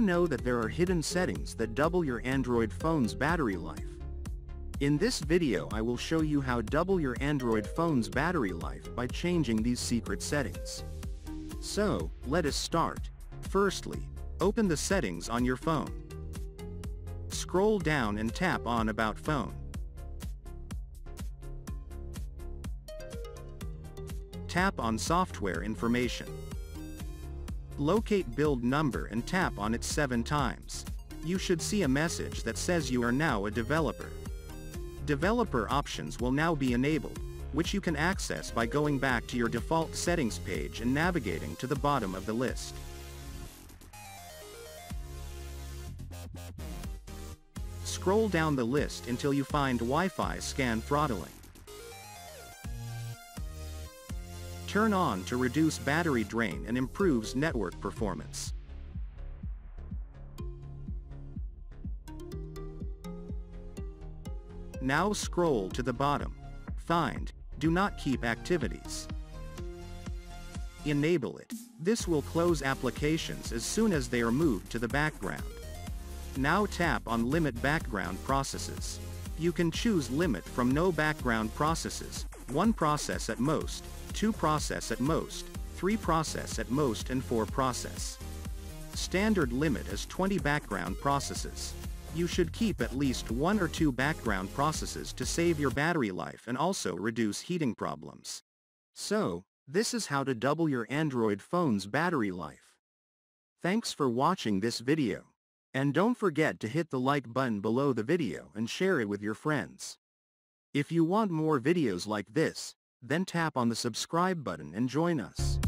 know that there are hidden settings that double your Android phone's battery life? In this video I will show you how double your Android phone's battery life by changing these secret settings. So, let us start. Firstly, open the settings on your phone. Scroll down and tap on About Phone. Tap on Software Information. Locate build number and tap on it 7 times. You should see a message that says you are now a developer. Developer options will now be enabled, which you can access by going back to your default settings page and navigating to the bottom of the list. Scroll down the list until you find Wi-Fi scan throttling. Turn on to reduce battery drain and improves network performance. Now scroll to the bottom. Find, do not keep activities. Enable it. This will close applications as soon as they are moved to the background. Now tap on Limit Background Processes. You can choose Limit from No Background Processes, one process at most, two process at most, three process at most and four process. Standard limit is 20 background processes. You should keep at least one or two background processes to save your battery life and also reduce heating problems. So, this is how to double your Android phone's battery life. Thanks for watching this video. And don't forget to hit the like button below the video and share it with your friends. If you want more videos like this, then tap on the subscribe button and join us.